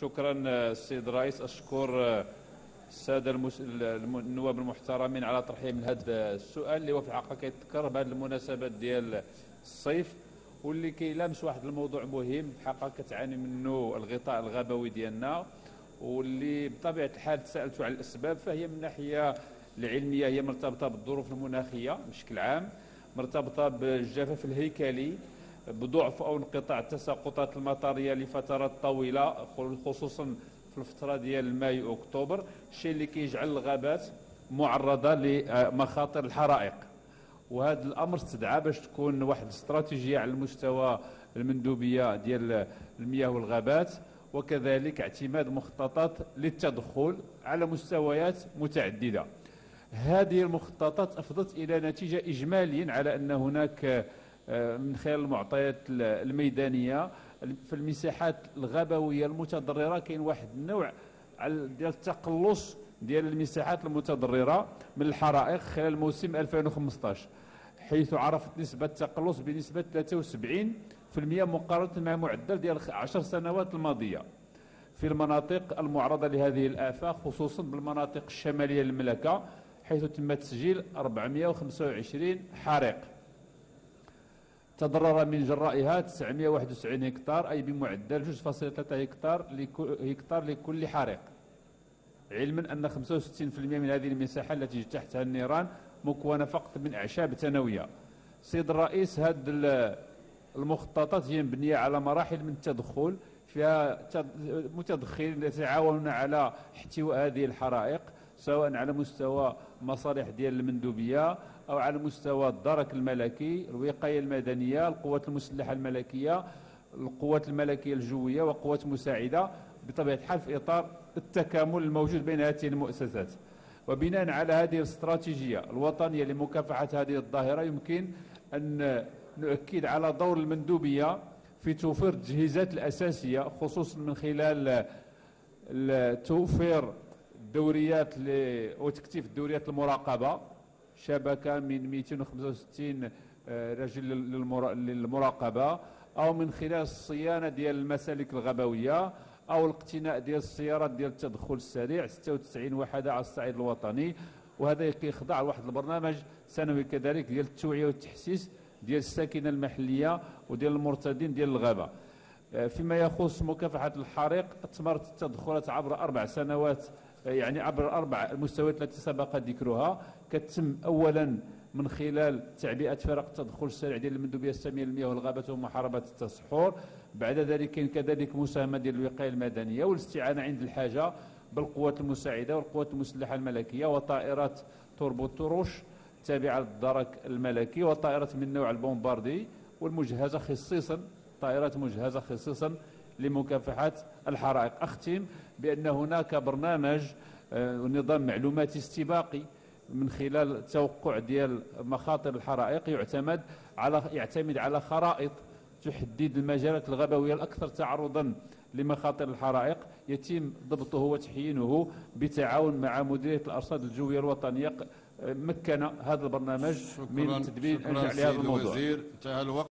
شكرا السيد الرئيس أشكر السادة المس... الم- النواب المحترمين على طرحهم هذا السؤال اللي هو في الحقيقة كيتذكر بهذه المناسبات ديال الصيف. واللي كيلامس واحد الموضوع مهم في الحقيقة كتعاني منه الغطاء الغابوي ديالنا. واللي بطبيعة الحال تسالت على الأسباب فهي من الناحيه العلمية هي مرتبطة بالظروف المناخية بشكل عام مرتبطة بالجفاف الهيكلي. بضعف أو انقطاع التساقطات المطريه لفترات طويلة خصوصا في الفترة ديال ماي وأكتوبر الشيء اللي كيجعل الغابات معرضة لمخاطر الحرائق. وهذا الأمر استدعى باش تكون واحد الاستراتيجية على المستوى المندوبية ديال المياه والغابات وكذلك اعتماد مخططات للتدخل على مستويات متعددة. هذه المخططات أفضت إلى نتيجة اجماليا على أن هناك من خلال المعطيات الميدانية. في المساحات الغابوية المتضررة كاين واحد النوع ديال التقلص ديال المساحات المتضررة من الحرائق خلال موسم 2015 حيث عرفت نسبة التقلص بنسبة 73% مقارنة مع معدل ديال 10 سنوات الماضية. في المناطق المعرضة لهذه الآفة خصوصا بالمناطق الشمالية للمملكة حيث تم تسجيل 425 حريق تضرر من جرائها 991 هكتار أي بمعدل 2.3 هكتار هكتار لكل حريق علما أن 65% من هذه المساحة التي تحتها النيران مكونة فقط من أعشاب ثانوية. سيد الرئيس هذه ال- المخططات هي مبنية على مراحل من التدخل فيها تد- متدخلين يتعاونون على احتواء هذه الحرائق. سواء على مستوى مصالح ديال المندوبية أو على مستوى الدرك الملكي الوقاية المدنية القوات المسلحة الملكية القوات الملكية الجوية وقوات مساعدة بطبيعة الحال في إطار التكامل الموجود بين هذه المؤسسات. وبناء على هذه الاستراتيجية الوطنية لمكافحة هذه الظاهرة يمكن أن نؤكد على دور المندوبية في توفير التجهيزات الأساسية خصوصا من خلال ال- توفير الدوريات وتكثيف الدوريات المراقبة. شبكة من 265 آه، رجل للمرا- للمراقبة أو من خلال الصيانة ديال المسالك الغابوية أو الاقتناء ديال السيارات ديال التدخل السريع 96 وحدة على الصعيد الوطني. وهذا كيخضع لواحد البرنامج سنوي كذلك ديال التوعية والتحسيس ديال الساكنة المحلية وديال المرتدين ديال الغابة. آه، فيما يخص مكافحة الحريق تمرت التدخلات عبر أربع سنوات. يعني عبر أربع المستويات التي سبق ذكرها كتم أولا من خلال تعبئة فرق التدخل السريع ديال المندوبية السامية للمياه والغابات ومحاربة التصحر بعد ذلك كاين كذلك مساهمة ديال الوقاية المدنية والاستعانة عند الحاجة بالقوات المساعدة والقوات المسلحة الملكية وطائرات توربو الطروش تابعة للدرك الملكي وطائرات من نوع البومباردي والمجهزة خصيصا طائرات مجهزة خصيصا لمكافحة الحرائق. أختم بأن هناك برنامج آه، نظام معلوماتي استباقي من خلال التوقع ديال مخاطر الحرائق يعتمد على يعتمد على خرائط تحدد المجالات الغابوية الأكثر تعرضا لمخاطر الحرائق. يتم ضبطه وتحيينه بتعاون مع مديرية الأرصاد الجوية الوطنية. ق- مكن هذا البرنامج شكرا من تدبير شكرا لهذا الموضوع. الوزير. انتهى الوقت.